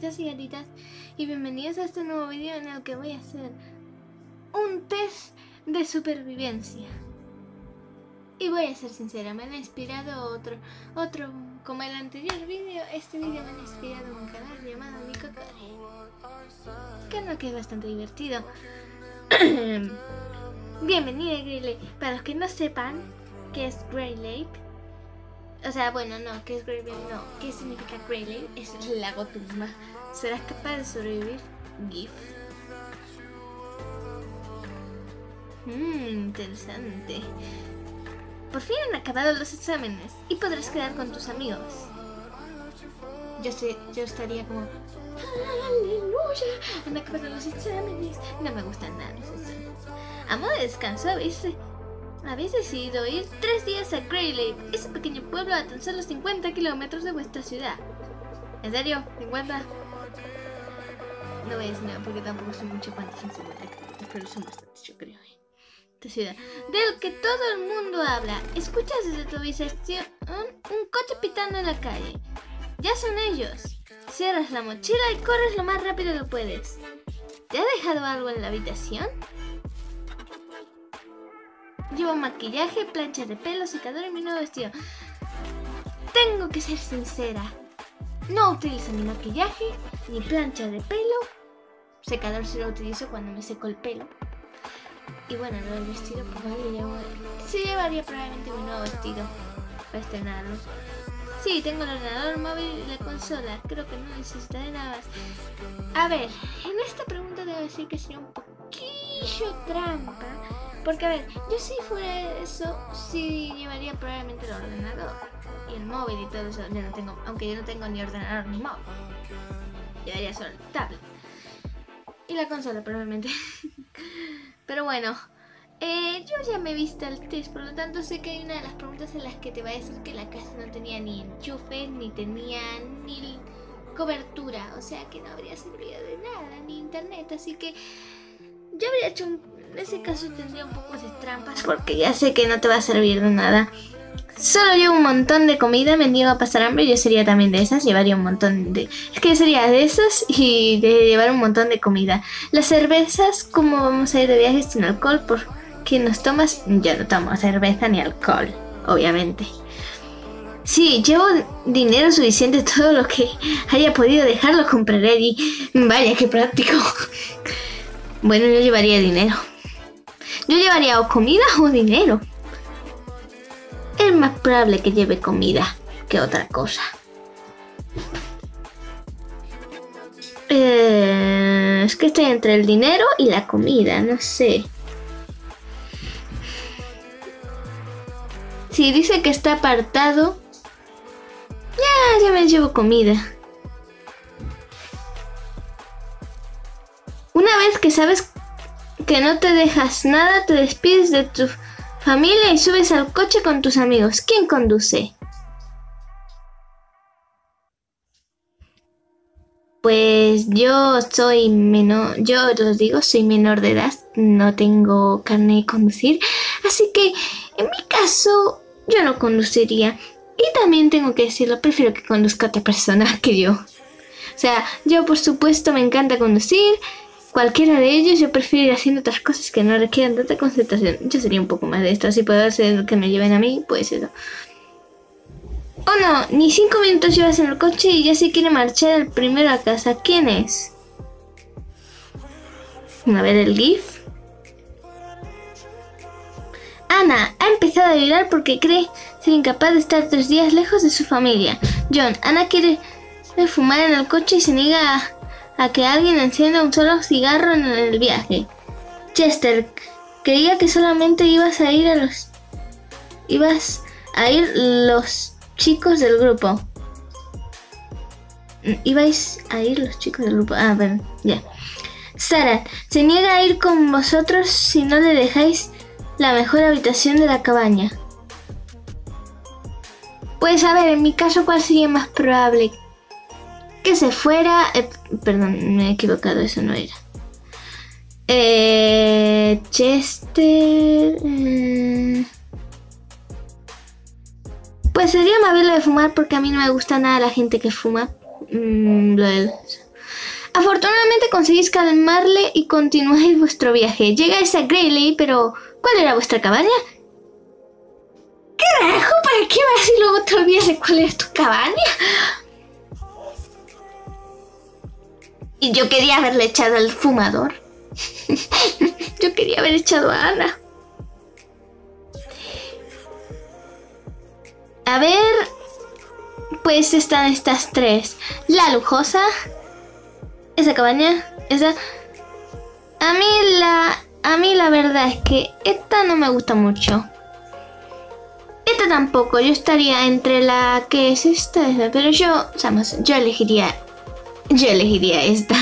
gatitas y y bienvenidos a este nuevo vídeo en el que voy a hacer un test de supervivencia. Y voy a ser sincera, me han inspirado otro, otro, como el anterior vídeo, este vídeo me ha inspirado un canal llamado Nicotore. Canal que es bastante divertido. Bienvenida Grey Lake. Para los que no sepan qué es Grey Lake, o sea, bueno, no, ¿qué es Grey Lake? No, ¿qué significa Grey Lake? Es el lago tumba. ¿Serás capaz de sobrevivir? GIF. Mmm, interesante. Por fin han acabado los exámenes y podrás quedar con tus amigos. Yo sé, yo estaría como... ¡Aleluya! Han acabado los exámenes. No me gustan nada los exámenes. Amo de descanso, ¿habéis, habéis decidido ir tres días a Grey Lake, ese pequeño pueblo a tan solo 50 kilómetros de vuestra ciudad. ¿En serio? ¿50? No voy a decir nada porque tampoco sé mucho cuántos son 50 kilómetros, pero son bastantes, yo creo. ¿eh? Esta ciudad, del que todo el mundo habla. Escuchas desde tu habitación un coche pitando en la calle. Ya son ellos. Cierras la mochila y corres lo más rápido que puedes. ¿Te ha dejado algo en la habitación? Llevo maquillaje, plancha de pelo, secador y mi nuevo vestido. Tengo que ser sincera. No utilizo ni maquillaje, ni plancha de pelo. Secador sí lo utilizo cuando me seco el pelo. Y bueno, del vestido, pues. Sí, llevaría probablemente mi nuevo vestido para estrenarlo. Sí, tengo el ordenador móvil y la consola. Creo que no necesitaré nada más. A ver, en esta pregunta debo decir que sería un poquillo trampa porque, a ver, yo si fuera eso, sí llevaría probablemente el ordenador y el móvil y todo eso. Yo no tengo, aunque yo no tengo ni ordenador ni móvil. Llevaría solo el tablet. Y la consola probablemente. Pero bueno, eh, yo ya me he visto el test, por lo tanto sé que hay una de las preguntas en las que te va a decir que la casa no tenía ni enchufe, ni tenía ni cobertura, o sea que no habría servido de nada, ni internet, así que yo habría hecho un en ese caso tendría un poco de trampas porque ya sé que no te va a servir de nada. Solo llevo un montón de comida, me niego a pasar hambre, yo sería también de esas, llevaría un montón de... Es que sería de esas y de llevar un montón de comida. Las cervezas, como vamos a ir de viaje sin alcohol, porque nos tomas... Yo no tomo cerveza ni alcohol, obviamente. Sí, llevo dinero suficiente, todo lo que haya podido dejar lo compraré y... Vaya, qué práctico. Bueno, yo llevaría dinero. Yo llevaría o comida o dinero. Es más probable que lleve comida que otra cosa. Eh, es que estoy entre el dinero y la comida, no sé. Si dice que está apartado, ya, ya me llevo comida. Una vez que sabes que no te dejas nada, te despides de tu familia y subes al coche con tus amigos. ¿Quién conduce? Pues yo soy menor, yo os digo, soy menor de edad, no tengo carne de conducir, así que en mi caso yo no conduciría. Y también tengo que decirlo, prefiero que conduzca otra persona que yo. O sea, yo por supuesto me encanta conducir, cualquiera de ellos, yo prefiero ir haciendo otras cosas que no requieran tanta concentración. Yo sería un poco más de esto, si puedo hacer que me lleven a mí, pues eso. Oh no, ni cinco minutos llevas en el coche y ya se quiere marchar el primero a casa. ¿Quién es? A ver el GIF. Ana ha empezado a llorar porque cree ser incapaz de estar tres días lejos de su familia. John, Ana quiere fumar en el coche y se niega a a que alguien encienda un solo cigarro en el viaje. Chester creía que solamente ibas a ir a los ibas a ir los chicos del grupo. Ibais a ir los chicos del grupo. Ah, bueno, ya. Sara, se niega a ir con vosotros si no le dejáis la mejor habitación de la cabaña. Pues a ver, en mi caso, ¿cuál sería más probable? Que se fuera. Eh, perdón, me he equivocado, eso no era. Eh, Chester. Eh, pues sería amable de fumar porque a mí no me gusta nada la gente que fuma. Mm, Afortunadamente conseguís calmarle y continuáis vuestro viaje. Llegáis a Greyley, pero ¿cuál era vuestra cabaña? ¡Carajo! ¿Para qué vas y luego te olvidas de cuál es tu cabaña? Y yo quería haberle echado al fumador. yo quería haber echado a Ana. A ver, pues están estas tres. La lujosa, esa cabaña, esa... A mí la... A mí la verdad es que esta no me gusta mucho. Esta tampoco, yo estaría entre la que es esta, pero yo, vamos, yo elegiría, yo elegiría esta.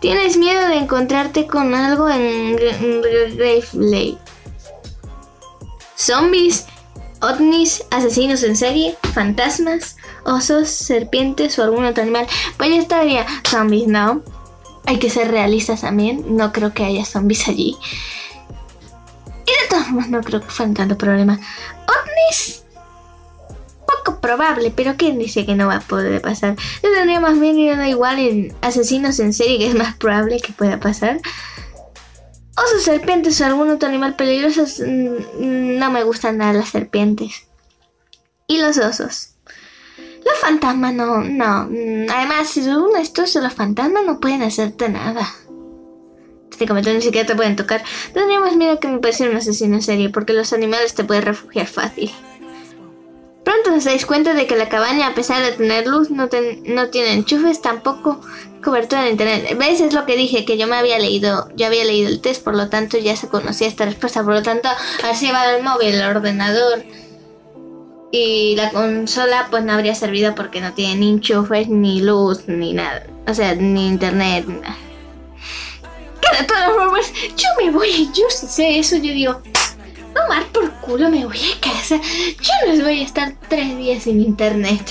¿Tienes miedo de encontrarte con algo en Grave Zombies, ovnis, asesinos en serie, fantasmas, osos, serpientes o algún otro animal. Pues ya estaría zombies, ¿no? Hay que ser realistas también. No creo que haya zombies allí. Y de todos modos no creo que fueran tanto problema. OVNIs. Probable, pero ¿quién dice que no va a poder pasar? Yo tendría más bien igual en asesinos en serie, que es más probable que pueda pasar. Osos, serpientes o algún otro animal peligroso, mm, no me gustan nada las serpientes. Y los osos. Los fantasmas no, no. Además, si son estos, los fantasmas no pueden hacerte nada técnicamente ni siquiera te pueden tocar. Tendríamos miedo que me pareciera un asesino en serie, porque los animales te pueden refugiar fácil. Os dais cuenta de que la cabaña, a pesar de tener luz, no, no tiene enchufes, tampoco cobertura en internet. ¿Veis? Es lo que dije, que yo me había leído, yo había leído el test, por lo tanto ya se conocía esta respuesta. Por lo tanto, haberse llevado el móvil, el ordenador y la consola, pues no habría servido porque no tiene ni enchufes, ni luz, ni nada. O sea, ni internet, ni nada de todas formas, yo me voy, yo sé eso, yo digo, tomar por culo, me voy a casa. Yo no les voy a estar tres días sin internet.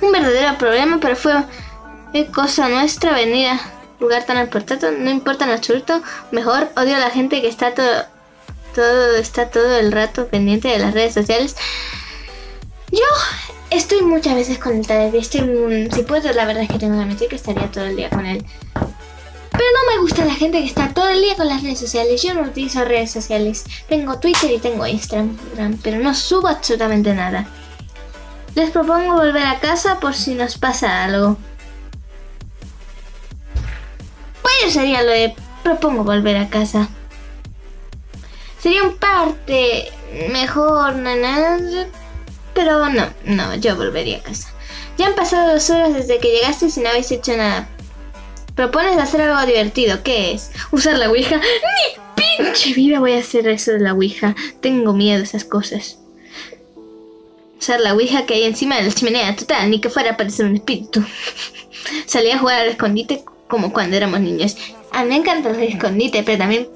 Un verdadero problema, pero fue cosa nuestra venir a lugar tan importante, no importa en absoluto. Mejor odio a la gente que está todo, todo, está todo el rato pendiente de las redes sociales. Yo estoy muchas veces con el Estoy, si puedo, la verdad es que tengo que admitir que estaría todo el día con él. Pero no me gusta la gente que está todo el día con las redes sociales. Yo no utilizo redes sociales. Tengo Twitter y tengo Instagram, pero no subo absolutamente nada. Les propongo volver a casa por si nos pasa algo. Pues sería lo de propongo volver a casa. Sería un parte mejor, pero no, no, yo volvería a casa. Ya han pasado dos horas desde que llegaste y no habéis hecho nada. Propones hacer algo divertido. ¿Qué es? ¿Usar la Ouija? ¡Ni pinche vida voy a hacer eso de la Ouija! Tengo miedo a esas cosas. Usar la Ouija que hay encima de la chimenea. Total, ni que fuera a parecer un espíritu. Salí a jugar al escondite como cuando éramos niños. A mí me encanta el escondite, pero también...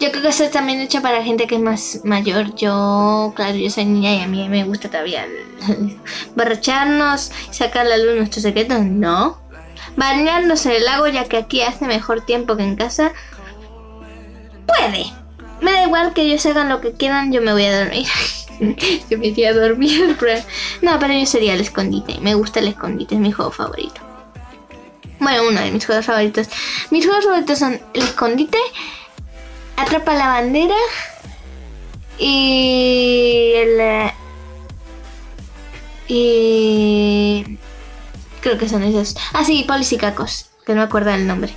Yo creo que eso es también hecho para gente que es más mayor. Yo, claro, yo soy niña y a mí me gusta todavía barracharnos sacar la luz nuestros secretos. No, bañándose en el lago ya que aquí hace mejor tiempo que en casa. Puede. Me da igual que ellos hagan lo que quieran, yo me voy a dormir. yo me iría a dormir. No, pero yo sería el escondite. Me gusta el escondite, es mi juego favorito. Bueno, uno de mis juegos favoritos. Mis juegos favoritos son el escondite, atrapa la bandera y el... Eh, y Creo que son esos. Ah, sí, policicacos, que no me acuerdo el nombre.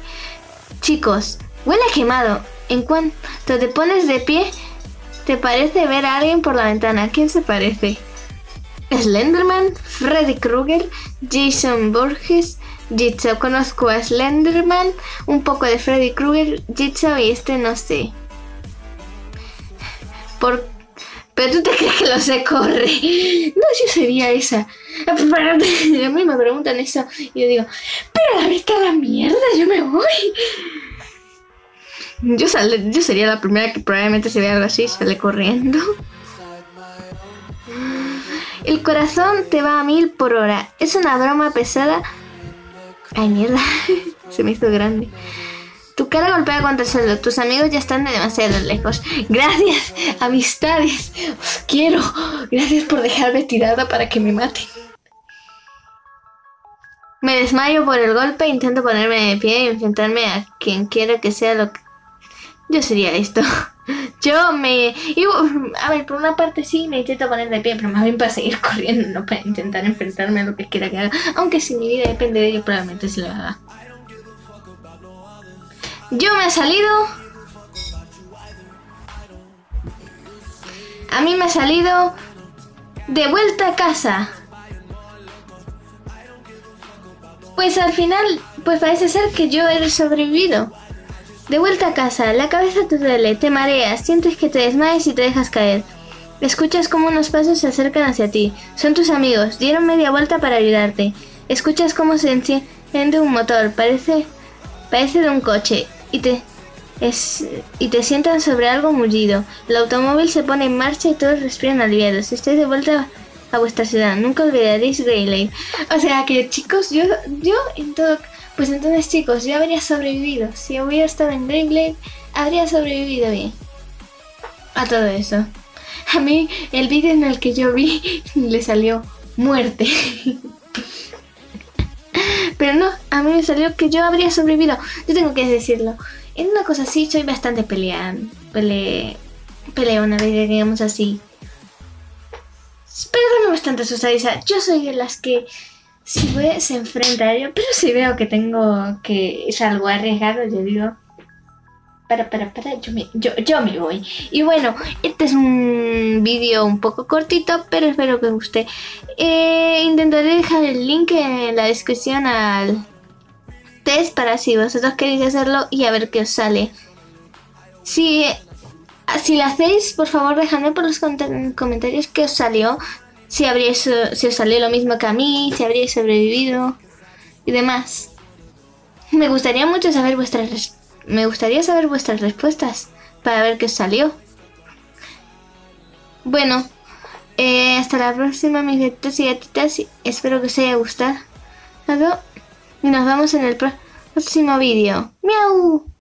Chicos, huele quemado. En cuanto te pones de pie, te parece ver a alguien por la ventana. ¿Quién se parece? Slenderman, Freddy Krueger, Jason Borges, Jitso. Conozco a Slenderman, un poco de Freddy Krueger, Jitso y este no sé. Por pero tú te crees que lo sé, corre. No, yo sería esa. A mí me preguntan eso y yo digo, pero la vista la mierda, yo me voy. Yo, yo sería la primera que probablemente se vea algo así sale corriendo. El corazón te va a mil por hora. Es una broma pesada. Ay, mierda. se me hizo grande. Tu cara golpea contra el suelo. Tus amigos ya están de demasiado lejos. Gracias, amistades. Os quiero. Gracias por dejarme tirada para que me maten. Me desmayo por el golpe, intento ponerme de pie y enfrentarme a quien quiera que sea lo que... Yo sería esto. Yo me... a ver, por una parte sí, me intento poner de pie, pero más bien para seguir corriendo, no para intentar enfrentarme a lo que quiera que haga. Aunque si mi vida depende de ello, probablemente se lo haga. Yo me he salido... A mí me ha salido... De vuelta a casa. Pues al final, pues parece ser que yo he sobrevivido. De vuelta a casa, la cabeza te duele, te mareas, sientes que te desmayas y te dejas caer. Escuchas como unos pasos se acercan hacia ti. Son tus amigos, dieron media vuelta para ayudarte. Escuchas cómo se enciende un motor, parece, parece de un coche, y te, y te sientan sobre algo mullido. El automóvil se pone en marcha y todos respiran aliviados. Estáis de vuelta a vuestra ciudad. Nunca olvidaréis Grey O sea que, chicos, yo, yo en todo pues entonces chicos, yo habría sobrevivido. Si hubiera estado en Greyblade, habría sobrevivido bien. A todo eso. A mí el vídeo en el que yo vi le salió muerte. Pero no, a mí me salió que yo habría sobrevivido. Yo tengo que decirlo. En una cosa así soy bastante pelean. Pele... Peleona, digamos así. Pero no bastante asustadiza. Yo soy de las que si se enfrenta a ello, pero si veo que tengo que es algo arriesgado, yo digo, para, para, para, yo me, yo, yo me voy. Y bueno, este es un vídeo un poco cortito, pero espero que os guste. Eh, intentaré dejar el link en la descripción al test para si vosotros queréis hacerlo y a ver qué os sale. Si, si lo hacéis, por favor dejadme por los comentarios qué os salió si, habríais, si os salió lo mismo que a mí, si habríais sobrevivido y demás. Me gustaría mucho saber vuestras me gustaría saber vuestras respuestas para ver qué salió. Bueno, eh, hasta la próxima mis gatitos y gatitas. Espero que os haya gustado. Y nos vemos en el próximo vídeo. ¡Miau!